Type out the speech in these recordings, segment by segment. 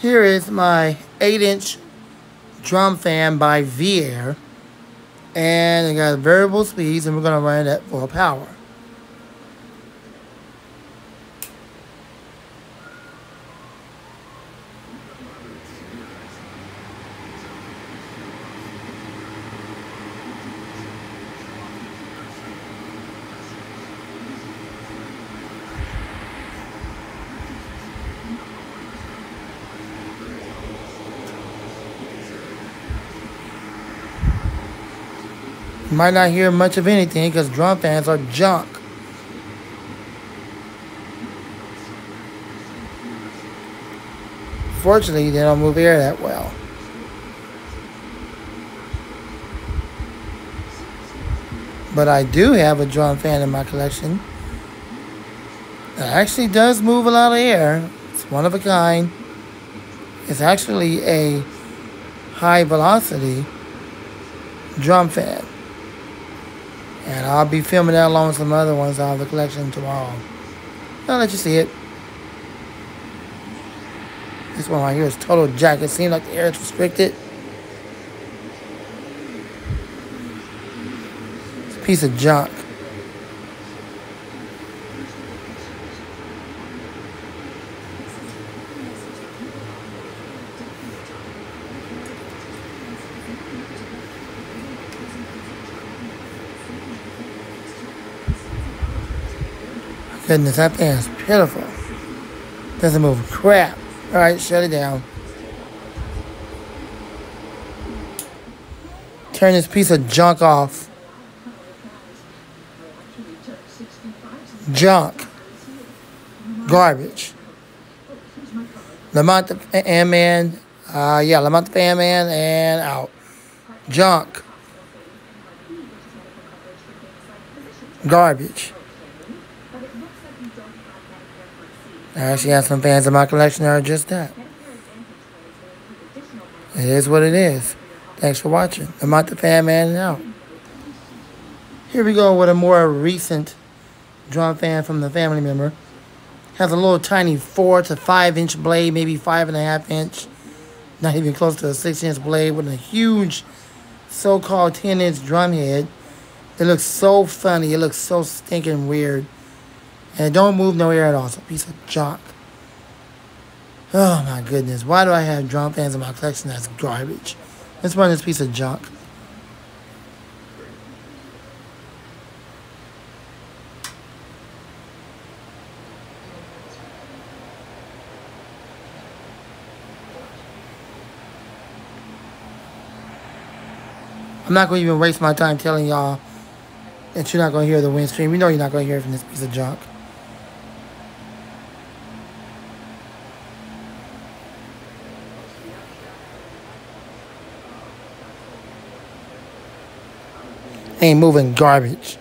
Here is my 8-inch drum fan by Viair. And it got variable speeds, and we're going to run it at full power. You might not hear much of anything because drum fans are junk. Fortunately, they don't move air that well. But I do have a drum fan in my collection. It actually does move a lot of air. It's one of a kind. It's actually a high velocity drum fan. And I'll be filming that along with some other ones out of the collection tomorrow. I'll let you see it. This one right here is total jack. It seems like the air is restricted. It's a piece of junk. Goodness, that thing is pitiful. Doesn't move crap. Alright, shut it down. Turn this piece of junk off. Junk. Garbage. Lamont the Fan Man. Uh, yeah, Lamont the Fan Man and out. Junk. Garbage. I actually have some fans in my collection that are just that. It is what it is. Thanks for watching. I'm out the fan man out. Here we go with a more recent drum fan from the family member. Has a little tiny four to five inch blade, maybe five and a half inch. Not even close to a six inch blade with a huge so-called 10 inch drum head. It looks so funny. It looks so stinking weird. And don't move no air at all. It's a piece of junk. Oh my goodness. Why do I have drum fans in my collection that's garbage? Let's run this piece of junk. I'm not going to even waste my time telling y'all that you're not going to hear the wind stream. You know you're not going to hear it from this piece of junk. Ain't moving garbage.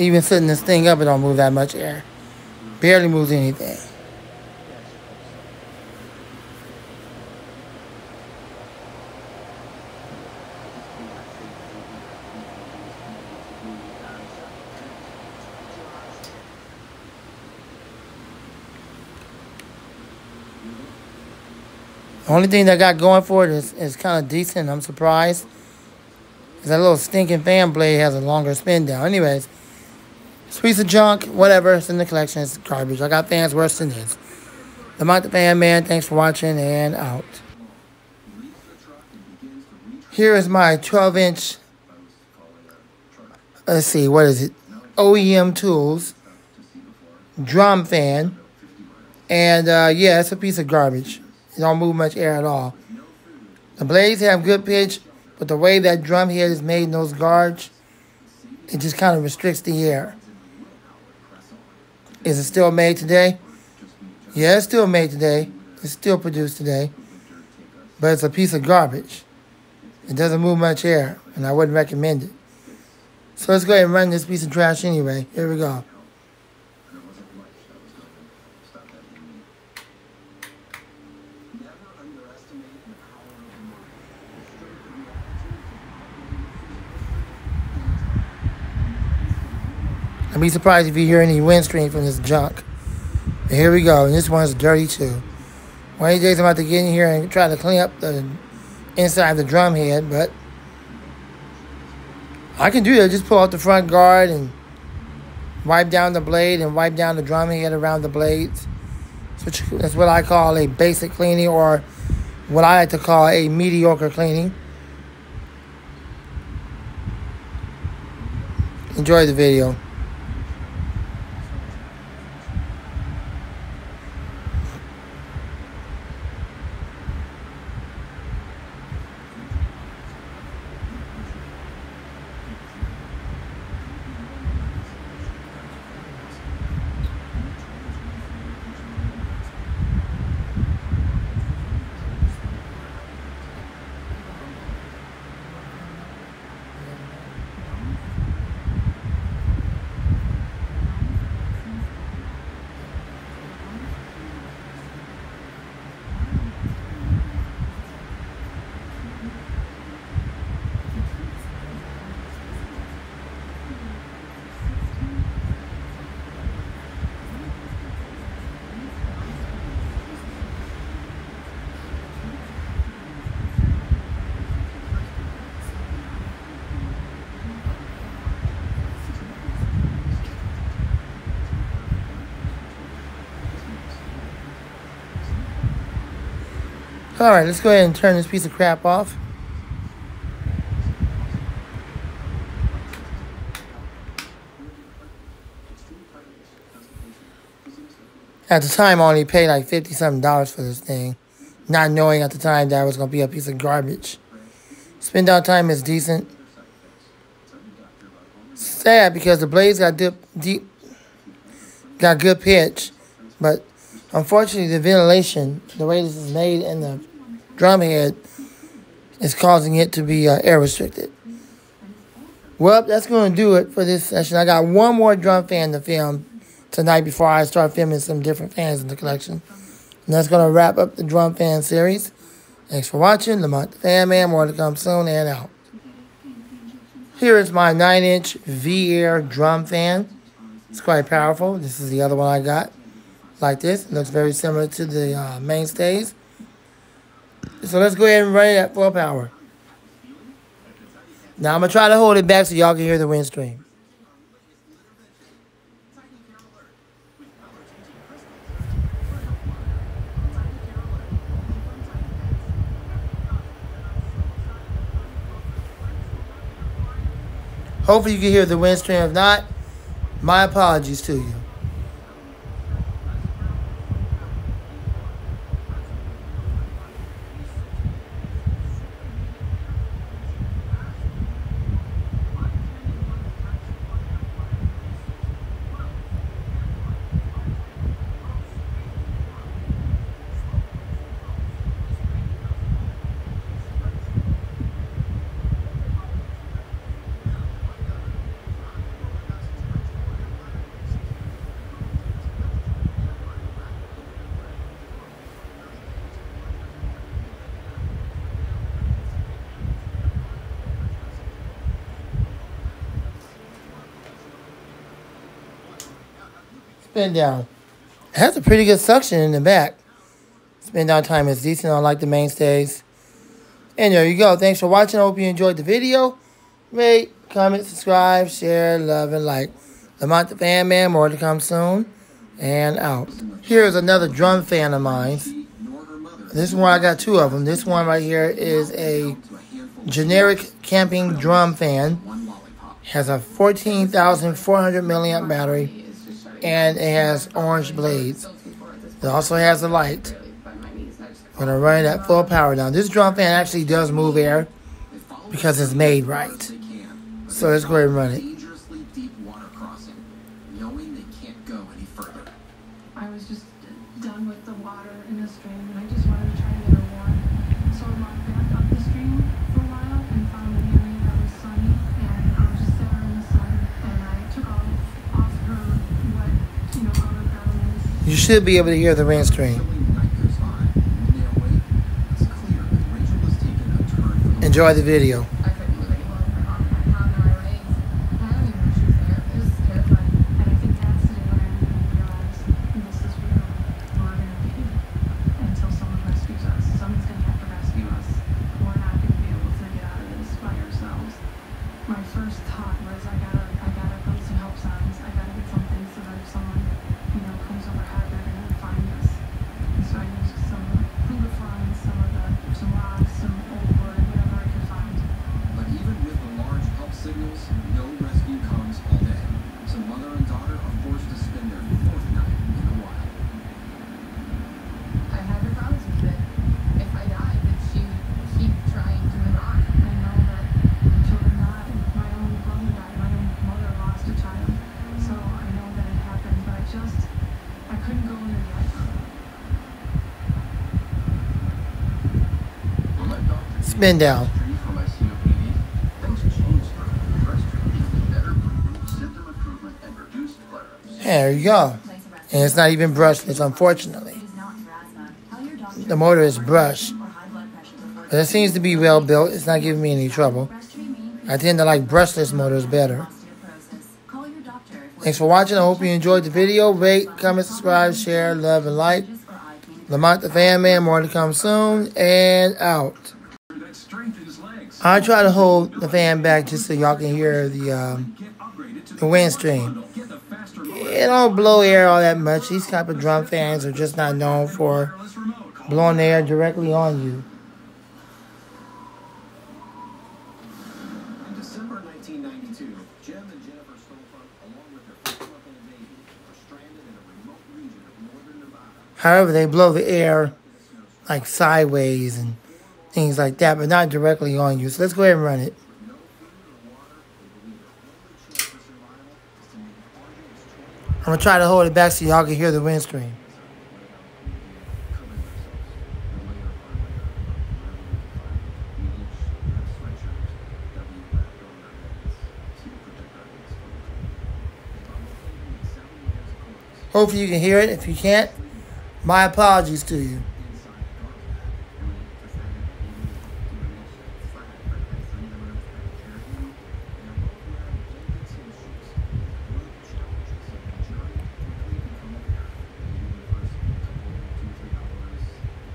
Even setting this thing up, it don't move that much air. Barely moves anything. The only thing that got going for it is, is kind of decent. I'm surprised. That little stinking fan blade has a longer spin down. Anyways, piece of junk, whatever. It's in the collection. It's garbage. I got fans worse than this. The Mike the Fan Man. Thanks for watching and out. Here is my 12 inch. Let's see, what is it? OEM Tools drum fan. And uh, yeah, it's a piece of garbage. It don't move much air at all. The blades have good pitch, but the way that drum head is made in those guards, it just kind of restricts the air. Is it still made today? Yeah, it's still made today. It's still produced today. But it's a piece of garbage. It doesn't move much air, and I wouldn't recommend it. So let's go ahead and run this piece of trash anyway. Here we go. I'd be surprised if you hear any windscreen from this junk. Here we go. And this one's dirty too. One of these days I'm about to get in here and try to clean up the inside of the drum head, but I can do that. Just pull out the front guard and wipe down the blade and wipe down the drum head around the blades. That's what I call a basic cleaning or what I like to call a mediocre cleaning. Enjoy the video. Alright, let's go ahead and turn this piece of crap off. At the time, I only paid like 50 something dollars for this thing, not knowing at the time that it was going to be a piece of garbage. Spend down time is decent. Sad because the blades got deep, deep, got good pitch, but unfortunately the ventilation, the way this is made in the drum head is causing it to be uh, air restricted. Well, that's going to do it for this session. I got one more drum fan to film tonight before I start filming some different fans in the collection. And that's going to wrap up the drum fan series. Thanks for watching. Lamont the Fan Man. More to come soon and out. Here is my 9-inch V-Air drum fan. It's quite powerful. This is the other one I got. Like this. It looks very similar to the uh, Mainstays. So let's go ahead and run it at full power. Now I'm going to try to hold it back so y'all can hear the wind stream. Hopefully you can hear the wind stream. If not, my apologies to you. Spin down. It has a pretty good suction in the back. Spin down time is decent, unlike the Mainstays. And there you go. Thanks for watching. I hope you enjoyed the video. Rate, comment, subscribe, share, love, and like. Lamont the Fan Man, more to come soon. And out. Here's another drum fan of mine. This one, I got two of them. This one right here is a generic camping drum fan. Has a 14,400 milliamp battery and it has orange blades. It also has a light. I'm gonna run it at full power now. This drum fan actually does move air because it's made right. So let's go ahead and run it. Should be able to hear the rain stream. Until night goes by, and they awake, it's clear that Rachel has taken a turn for the Enjoy the video. I couldn't move any longer on my pound my legs. I don't even know she was there. It was terrifying. And I think that's the day when I really realized this is real. We're gonna be until someone rescues us. Someone's gonna have to rescue us. We're not gonna be able to get out of this by ourselves. My first thought was I gotta I gotta put some help signs. I gotta get something so that if someone, you know, comes overhead they're gonna find us. And so I used some hula fronds, some of the some rocks, some old wood, whatever I could find. But even with the large help signals, no rescue comes all day. So mother and daughter are forced to spend their fourth night in the wild. I had to promise me that if I died, that she would keep trying to move on. I know that children die. My own brother died. My own mother lost a child. So I know that it happened, but I just, I couldn't go in yet. When my doctor Spin down. treated for my COPD, things changed for me. Breast treatment better for symptom improvement and reduced flare-ups. There you go. And it's not even brushless, unfortunately. The motor is brushed. But it seems to be well built. It's not giving me any trouble. I tend to like brushless motors better. Thanks for watching. I hope you enjoyed the video. Rate, comment, subscribe, share, love, and like. Lamont the Fan Man, more to come soon. And out. That strength in his legs. I try to hold the fan back just so y'all can hear the um, Get upgraded to the wind stream. Get the faster It don't blow air all that much. These type of drum fans are just not known for wireless remote. Call blowing the air directly on you. In December 1992, Jim and Jennifer Stolpa, along with their baby, were stranded in a remote region of northern Nevada. However, they blow the air like sideways and things like that, but not directly on you. So let's go ahead and run it. Survival is to I'm try to hold it back so y'all can hear the wind stream. cover themselves. Layer upon layer of clothing, we each had a sweatshirt that we wrapped over our heads to protect our heads from the cold. Bundled clothing in seven layers of clothes. Hopefully you can hear it. If you can't, my apologies to you. Inside a garment, we decided maybe to reach flat, but had three members that carried me. They were both wearing blankets and shoes. One of the challenges of the journey quickly become apparent. Maybe the first couple, two, three hours,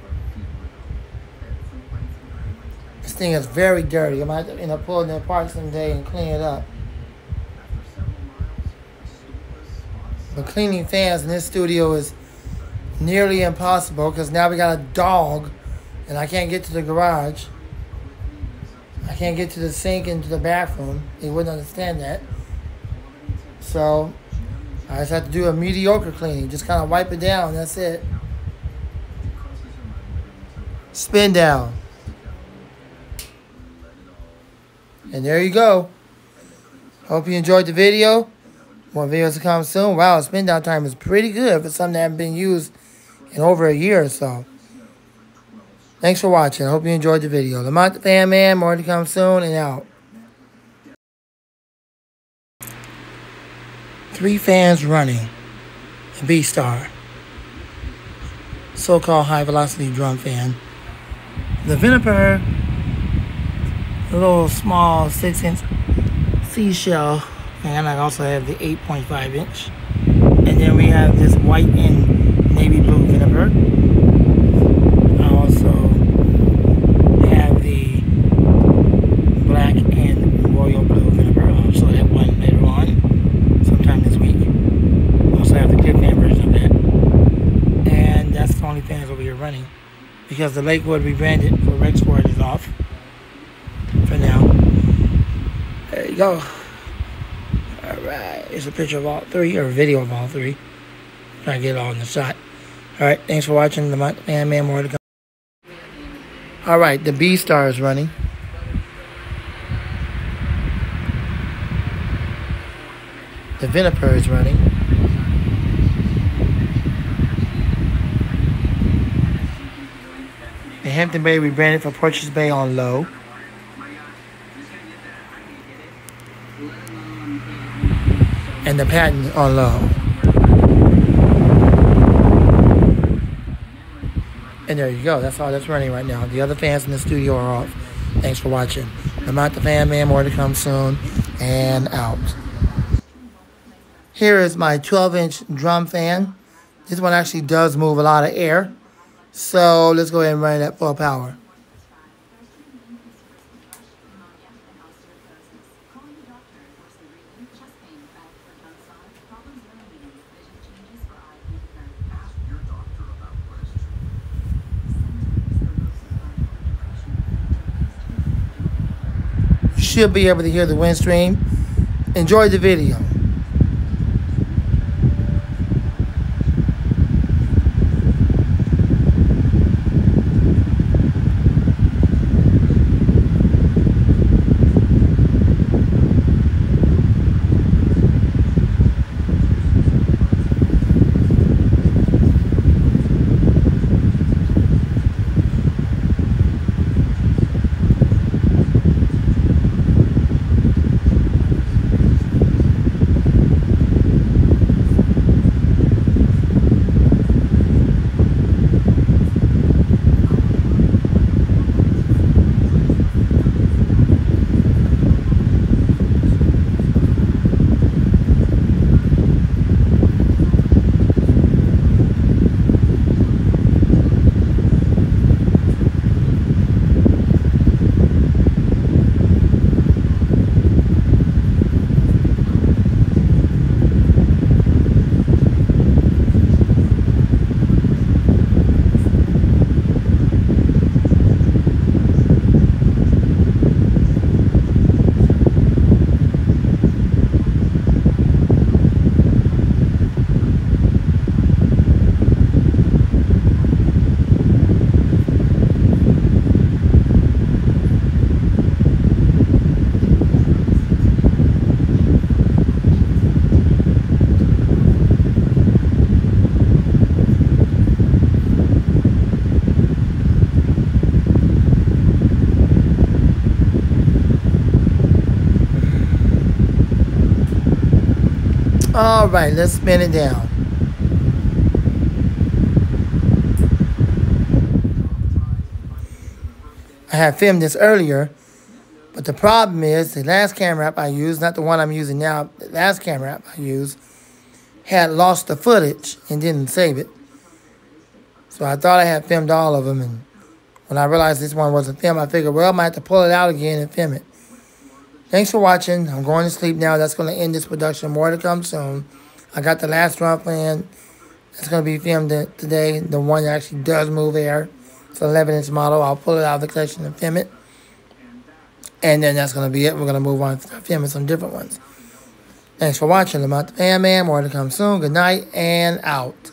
our feet were numb. Every Wednesday night, lunchtime, This thing is very dirty. I might end up pulling it apart someday and clean it up. But cleaning fans in this studio is nearly impossible because now we got a dog and I can't get to the garage. I can't get to the sink and to the bathroom. He wouldn't understand that. So I just have to do a mediocre cleaning. Just kind of wipe it down. That's it. Spin down. And there you go. Hope you enjoyed the video. More videos to come soon. Wow, spin down time is pretty good for something that hasn't been used in over a year or so. Thanks for watching. I hope you enjoyed the video. Lamont the Fan Man, more to come soon and out. Three fans running. A B-Star. So-called high velocity drum fan. The Vinegar, a little small six inch seashell and I also have the 8.5 inch. And then we have this white and navy blue vinegar. I also have the black and royal blue vinegar. I'll show that one later on, sometime this week. Also have the clip fan version of that. And that's the only thing fans over here running. Because the Lakewood rebranded for Rexford is off Go. Alright, it's a picture of all three, or a video of all three. Trying to get it all in the shot. Alright, thanks for watching. The Man Man more to come. Alright, the B star is running. The Vinegar is running. The Hampton Bay rebranded for Porches Bay on low. And the patent on low. And there you go. That's all that's running right now. The other fans in the studio are off. Thanks for watching. I'm out the fan man. More to come soon. And out. Here is my 12 inch drum fan. This one actually does move a lot of air. So let's go ahead and run it at full power. Should be able to hear the wind stream. Enjoy the video. All right, let's spin it down. I had filmed this earlier, but the problem is the last camera app I used, not the one I'm using now, the last camera app I used, had lost the footage and didn't save it. So I thought I had filmed all of them, and when I realized this one wasn't filmed, I figured, well, I might have to pull it out again and film it. Thanks for watching. I'm going to sleep now. That's going to end this production. More to come soon. I got the last one planned. That's going to be filmed today. The one that actually does move air. It's an 11 inch model. I'll pull it out of the collection and film it. And then that's going to be it. We're going to move on to filming some different ones. Thanks for watching. I'm out the fan man. More to come soon. Good night and out.